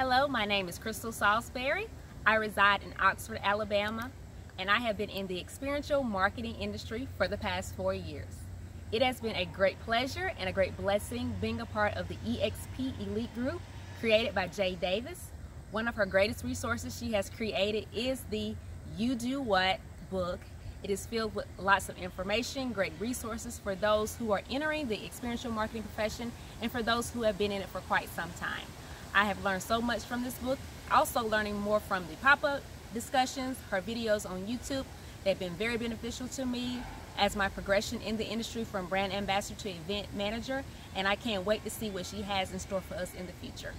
Hello, my name is Krystle Saulsberry. I reside in Oxford, Alabama, and I have been in the experiential marketing industry for the past four years. It has been a great pleasure and a great blessing being a part of the EXP Elite Group created by Jae Davis. One of her greatest resources she has created is the You Do What book. It is filled with lots of information, great resources for those who are entering the experiential marketing profession and for those who have been in it for quite some time. I have learned so much from this book, also learning more from the pop-up discussions, her videos on YouTube. They've been very beneficial to me as my progression in the industry from brand ambassador to event manager, and I can't wait to see what she has in store for us in the future.